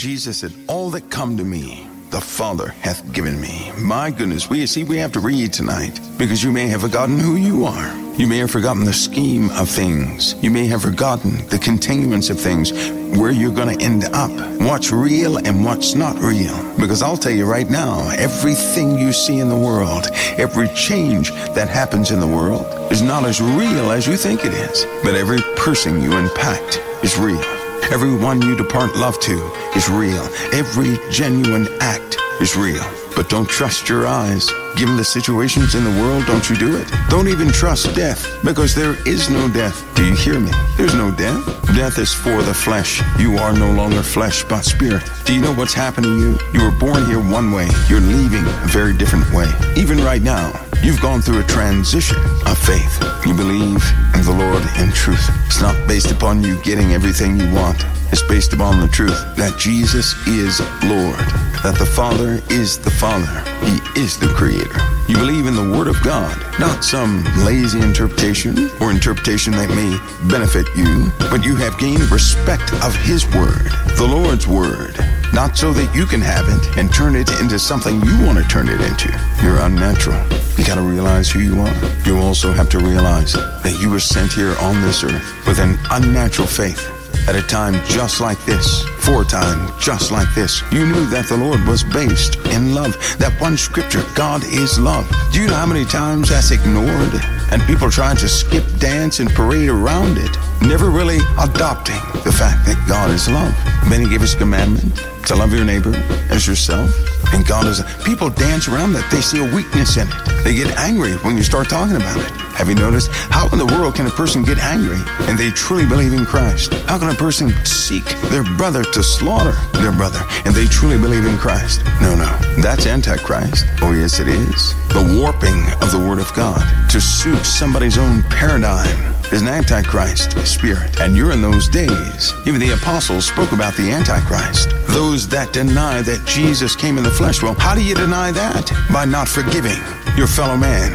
Jesus said, All that come to me, the Father hath given me. My goodness, we see we have to read tonight because you may have forgotten who you are. You may have forgotten the scheme of things. You may have forgotten the continuance of things, where you're going to end up, what's real and what's not real. Because I'll tell you right now, everything you see in the world, every change that happens in the world is not as real as you think it is. But every person you impact is real. Everyone you depart love to is real. Every genuine act is real. But don't trust your eyes. Given the situations in the world, don't you do it. Don't even trust death because there is no death. Do you hear me? There's no death. Death is for the flesh. You are no longer flesh but spirit. Do you know what's happening to you? You were born here one way. You're leaving a very different way. Even right now, you've gone through a transition of faith. You believe in the Lord in truth. It's not based upon you getting everything you want. It's based upon the truth that Jesus is Lord, that the Father is the Father. He is the Creator. You believe in the Word of God, not some lazy interpretation or interpretation that may benefit you, but you have gained respect of His Word, the Lord's Word, not so that you can have it and turn it into something you want to turn it into. You're unnatural. You got to realize who you are. You also have to realize that you were sent here on this earth with an unnatural faith at a time just like this, for a time just like this, you knew that the Lord was based in love. That one scripture, God is love. Do you know how many times that's ignored? And people trying to skip, dance, and parade around it, never really adopting the fact that God is love. Then He gave us a commandment to love your neighbor as yourself. And God is, people dance around that. They see a weakness in it. They get angry when you start talking about it. Have you noticed? How in the world can a person get angry and they truly believe in Christ? How can a person seek their brother to slaughter their brother and they truly believe in Christ? No, no. That's Antichrist. Oh, yes, it is. The warping of the Word of God to suit somebody's own paradigm is an antichrist spirit. And you're in those days. Even the apostles spoke about the antichrist. Those that deny that Jesus came in the flesh. Well, how do you deny that? By not forgiving your fellow man.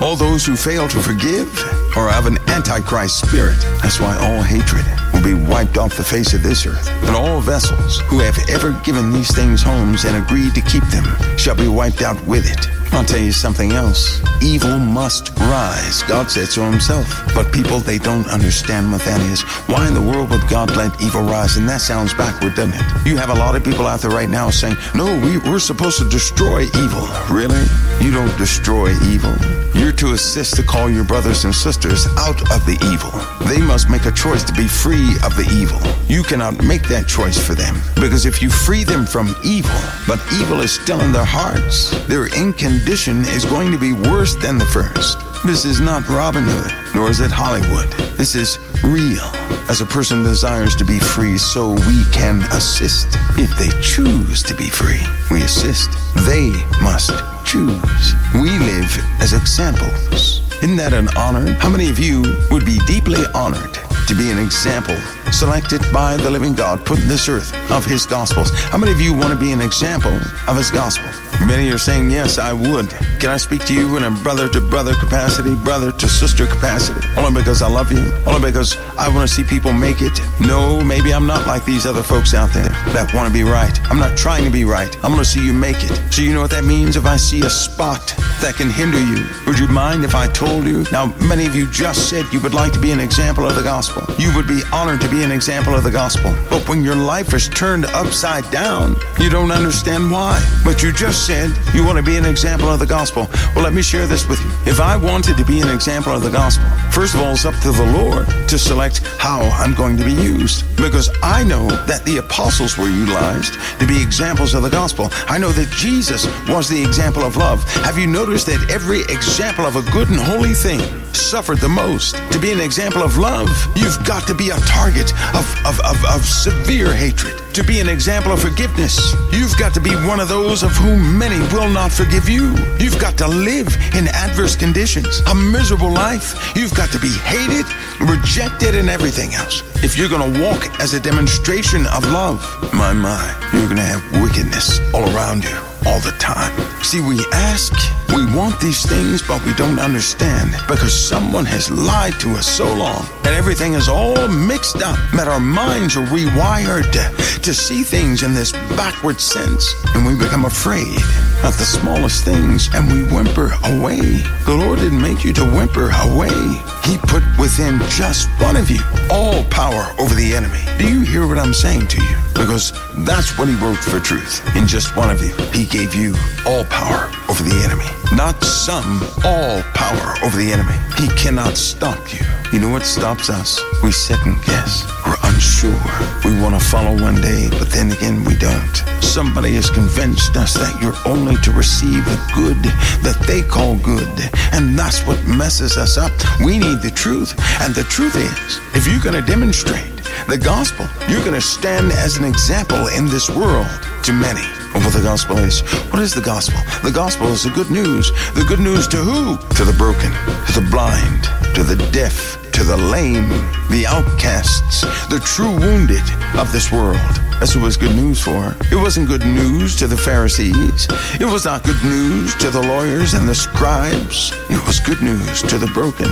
All those who fail to forgive are of an antichrist spirit. That's why all hatred will be wiped off the face of this earth. But all vessels who have ever given these things homes and agreed to keep them shall be wiped out with it. I'll tell you something else. Evil must rise. God said so himself. But people, they don't understand what that is. Why in the world would God let evil rise? And that sounds backward, doesn't it? You have a lot of people out there right now saying, no, we, we're supposed to destroy evil. Really? You don't destroy evil. You're to assist to call your brothers and sisters out of the evil. They must make a choice to be free of the evil. You cannot make that choice for them. Because if you free them from evil, but evil is still in their hearts, they're their condition is going to be worse than the first. This is not Robin Hood, nor is it Hollywood. This is real. As a person desires to be free, so we can assist. If they choose to be free, we assist. They must choose. We live as examples. Isn't that an honor? How many of you would be deeply honored to be an example selected by the living God put in this earth of his gospels? How many of you want to be an example of his gospel? Many are saying, Yes, I would. Can I speak to you in a brother to brother capacity, brother to sister capacity? Only because I love you, only because I want to see people make it. No, maybe I'm not like these other folks out there that want to be right. I'm not trying to be right. I'm going to see you make it. So, you know what that means? If I see a spot that can hinder you, would you mind if I told you? Now, many of you just said you would like to be an example of the gospel. You would be honored to be an example of the gospel. But when your life is turned upside down, you don't understand why. But you just said you want to be an example of the gospel. Well, let me share this with you. If I wanted to be an example of the gospel, first of all, it's up to the Lord to select how I'm going to be used. Because I know that the apostles were utilized to be examples of the gospel. I know that Jesus was the example of love. Have you noticed that every example of a good and holy thing suffered the most? To be an example of love, you've got to be a target of, of, of, of severe hatred. To be an example of forgiveness, you've got to be one of those of whom many will not forgive you. You've got to live in adverse conditions, a miserable life. You've got to be hated, rejected, and everything else. If you're going to walk as a demonstration of love, my, my, you're going to have wickedness all around you. All the time. See, we ask, we want these things, but we don't understand because someone has lied to us so long and everything is all mixed up that our minds are rewired to see things in this backward sense and we become afraid of the smallest things and we whimper away. The Lord didn't make you to whimper away. He put within just one of you all power over the enemy. Do you hear what I'm saying to you? Because that's what he wrote for truth. In just one of you, he gave you all power over the enemy. Not some, all power over the enemy. He cannot stop you. You know what stops us? We second guess. We're unsure. We want to follow one day, but then again, we don't. Somebody has convinced us that you're only to receive the good that they call good. And that's what messes us up. We need the truth. And the truth is, if you're going to demonstrate the gospel, you're going to stand as an example in this world to many of what the gospel is. What is the gospel? The gospel is the good news. The good news to who? To the broken, to the blind, to the deaf, to the lame, the outcasts, the true wounded of this world. That's what was good news for. It wasn't good news to the Pharisees. It was not good news to the lawyers and the scribes. It was good news to the broken,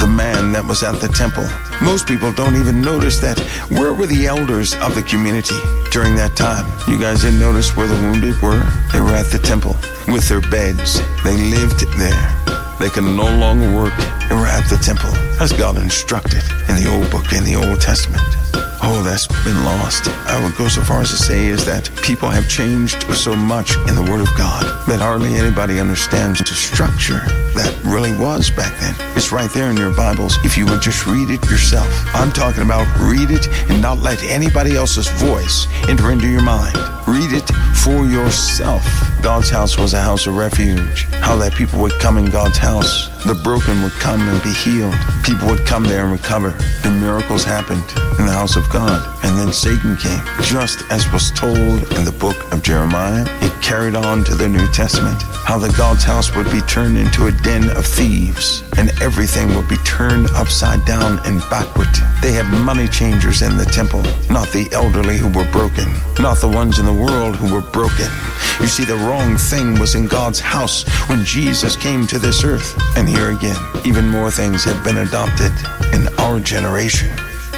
the man that was at the temple. Most people don't even notice that. Where were the elders of the community during that time? You guys didn't notice where the wounded were? They were at the temple with their beds. They lived there. They could no longer work. They were at the temple, as God instructed in the Old Book, in the Old Testament. Oh, that's been lost. I would go so far as to say is that people have changed so much in the Word of God that hardly anybody understands the structure that really was back then. It's right there in your Bibles if you would just read it yourself. I'm talking about read it and not let anybody else's voice enter into your mind. Read it for yourself. God's house was a house of refuge. How that people would come in God's house. The broken would come and be healed. People would come there and recover. The miracles happened in the house of God. And then Satan came. Just as was told in the book of Jeremiah, it carried on to the New Testament. How the God's house would be turned into a den of thieves and everything would be turned upside down and backward. They had money changers in the temple, not the elderly who were broken, not the ones in the world who were broken. You see, the wrong thing was in God's house when Jesus came to this earth. And here again, even more things have been adopted in our generation.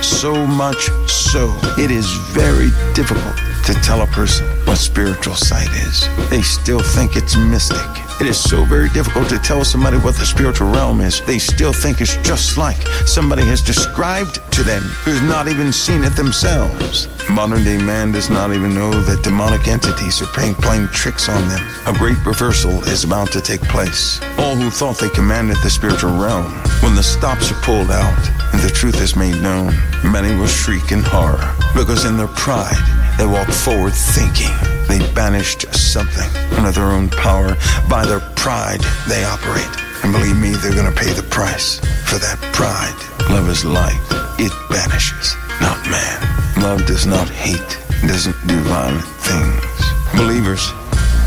So much so, it is very difficult to tell a person what spiritual sight is. They still think it's mystic. It is so very difficult to tell somebody what the spiritual realm is. They still think it's just like somebody has described to them who's not even seen it themselves. Modern day man does not even know that demonic entities are playing, tricks on them. A great reversal is about to take place. All who thought they commanded the spiritual realm, when the stops are pulled out and the truth is made known, many will shriek in horror because in their pride, they walk forward thinking they banished something under their own power. By their pride, they operate. And believe me, they're going to pay the price for that pride. Love is light, it banishes, not man. Love does not hate, doesn't do violent things. Believers,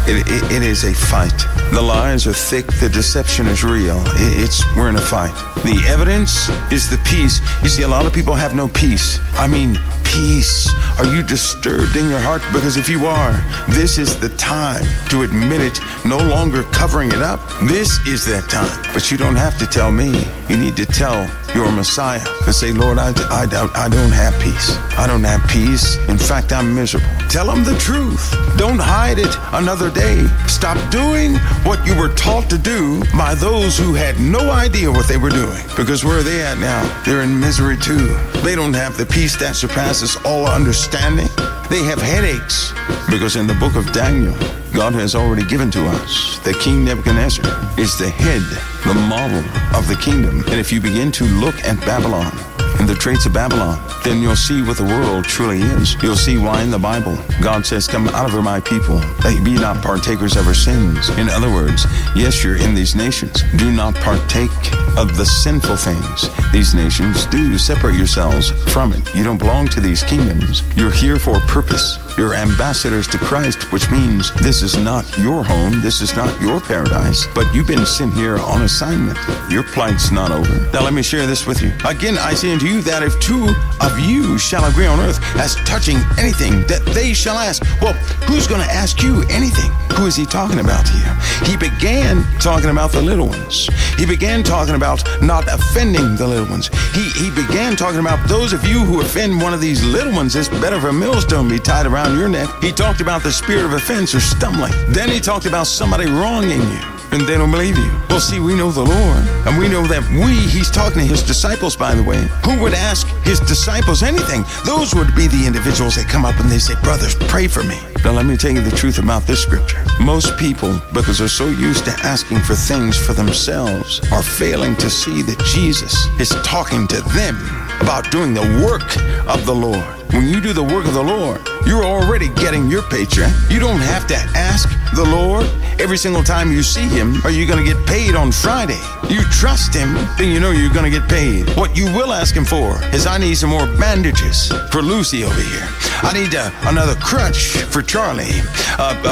it, it, it is a fight. The lies are thick, the deception is real. It, it's we're in a fight. The evidence is the peace. You see, a lot of people have no peace. I mean, peace. Are you disturbed in your heart? Because if you are, this is the time to admit it, no longer covering it up. This is that time. But you don't have to tell me. You need to tell your Messiah and say, Lord, I, I, I don't have peace. I don't have peace. In fact, I'm miserable. Tell them the truth. Don't hide it another day. Stop doing what you were taught to do by those who had no idea what they were doing. Because where are they at now? They're in misery too. They don't have the peace that surpasses all understanding. They have headaches. Because in the book of Daniel, God has already given to us that King Nebuchadnezzar is the head, the model of the kingdom. And if you begin to look at Babylon and the traits of Babylon, then you'll see what the world truly is. You'll see why in the Bible God says, Come out of her, my people, that be not partakers of her sins. In other words, yes, you're in these nations. Do not partake of the sinful things these nations do. Separate yourselves from it. You don't belong to these kingdoms. You're here for a purpose. You're ambassadors to Christ, which means this is not your home, this is not your paradise, but you've been sent here on assignment. Your plight's not over. Now let me share this with you. Again, I see say you that if two of you shall agree on earth as touching anything that they shall ask, well, who's going to ask you anything? Who is he talking about here? He began talking about the little ones. He began talking about not offending the little ones. He, he began talking about those of you who offend one of these little ones, it's better for a millstone be tied around your neck. He talked about the spirit of offense or stumbling. Then he talked about somebody wronging you and they don't believe you. Well, see, we know the Lord, and we know that we, he's talking to his disciples, by the way, who would ask his disciples anything. Those would be the individuals that come up and they say, Brothers, pray for me. Now, let me tell you the truth about this scripture. Most people, because they're so used to asking for things for themselves, are failing to see that Jesus is talking to them about doing the work of the Lord. When you do the work of the Lord, you're already getting your paycheck. You don't have to ask the Lord every single time you see Him, are you going to get paid on Friday? You trust Him, then you know you're going to get paid. What you will ask Him for is, I need some more bandages for Lucy over here. I need uh, another crutch for Charlie.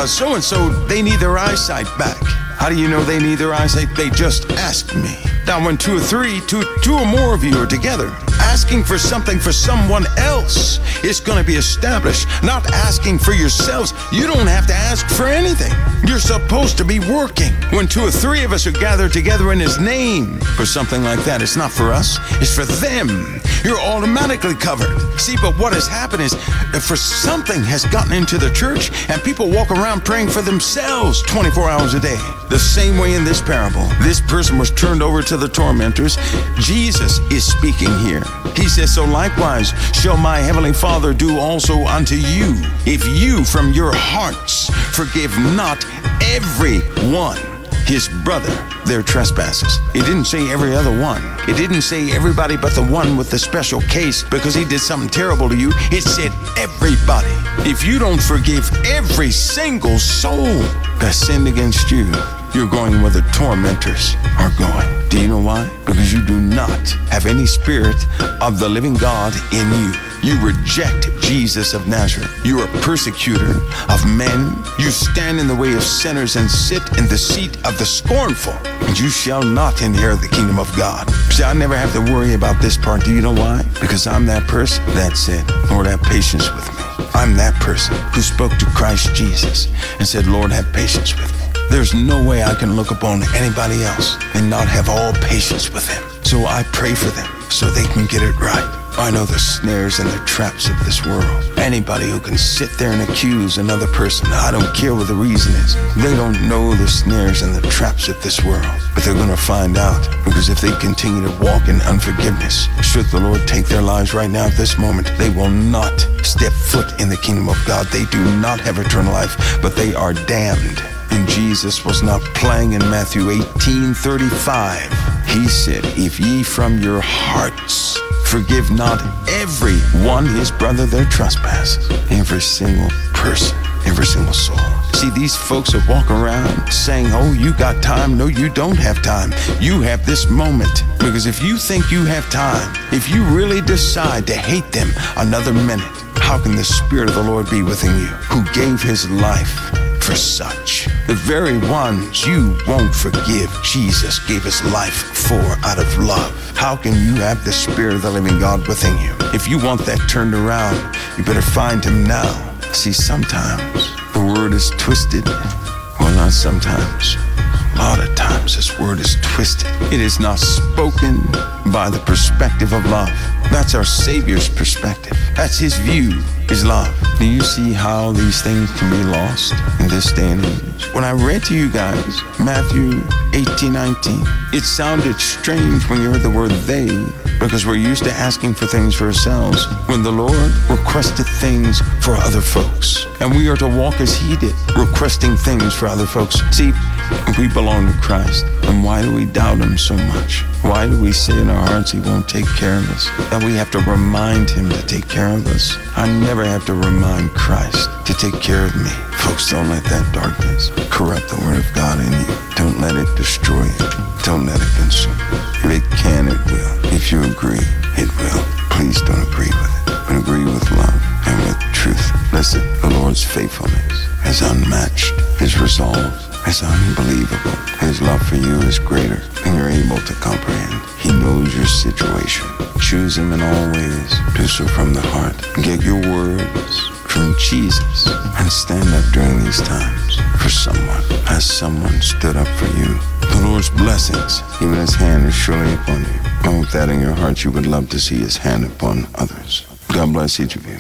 So and so, they need their eyesight back. How do you know they need their eyesight? They just asked me. Now, when two or three, two, two or more of you are together, asking for something for someone else is going to be established, not asking for yourselves. You don't have to ask for anything. You're supposed to be working. When two or three of us are gathered together in His name for something like that, it's not for us, it's for them. You're automatically covered. See, but what has happened is for something has gotten into the church and people walk around praying for themselves 24 hours a day. The same way in this parable, this person was turned over to the tormentors. Jesus is speaking here. He says, So likewise shall my heavenly Father do also unto you, if you from your hearts forgive not every one his brother their trespasses. It didn't say every other one. It didn't say everybody but the one with the special case because he did something terrible to you. It said everybody. If you don't forgive every single soul that sinned against you, you're going where the tormentors are going. Do you know why? Because you do not have any spirit of the living God in you. You reject Jesus of Nazareth. You're a persecutor of men. You stand in the way of sinners and sit in the seat of the scornful. And you shall not inherit the kingdom of God. See, I never have to worry about this part. Do you know why? Because I'm that person. That's it. Lord, have patience with me. I'm that person who spoke to Christ Jesus and said, Lord, have patience with me. There's no way I can look upon anybody else and not have all patience with them. So I pray for them so they can get it right. I know the snares and the traps of this world. Anybody who can sit there and accuse another person, I don't care what the reason is. They don't know the snares and the traps of this world. But they're going to find out because if they continue to walk in unforgiveness, should the Lord take their lives right now at this moment, they will not step foot in the kingdom of God. They do not have eternal life, but they are damned. And Jesus was not playing in Matthew 18 35. He said, If ye from your hearts forgive not every one his brother their trespasses, every single person, every single soul. See, these folks that walk around saying, Oh, you got time. No, you don't have time. You have this moment. Because if you think you have time, if you really decide to hate them another minute, how can the Spirit of the Lord be within you who gave his life? For such. The very ones you won't forgive, Jesus gave his life for out of love. How can you have the Spirit of the living God within you? If you want that turned around, you better find him now. See, sometimes the word is twisted. Well, not sometimes. A lot of times this word is twisted. It is not spoken by the perspective of love. That's our Savior's perspective. That's his view, his love. Do you see how these things can be lost in this day and age? When I read to you guys Matthew 18, 19, it sounded strange when you heard the word they because we're used to asking for things for ourselves when the Lord requested things for other folks. And we are to walk as he did, requesting things for other folks. See, we belong to Christ. And why do we doubt him so much? Why do we say in our hearts he won't take care of us? That we have to remind him to take care of us? I never have to remind Christ to take care of me. Folks, don't let that darkness corrupt the word of God in you. Don't let it destroy you. Don't let it consume you. If it can, it will. If you agree, it will. Please don't agree with it, but agree with love and with truth. Listen, the Lord's faithfulness is unmatched. His resolve is unbelievable. His love for you is greater than you're able to comprehend. He knows your situation. Choose him in all ways. Do so from the heart. Get your words from Jesus and stand up during these times for someone. Has someone stood up for you? The Lord's blessings, even his hand is surely upon you. I hope that in your heart you would love to see his hand upon others. God bless each of you.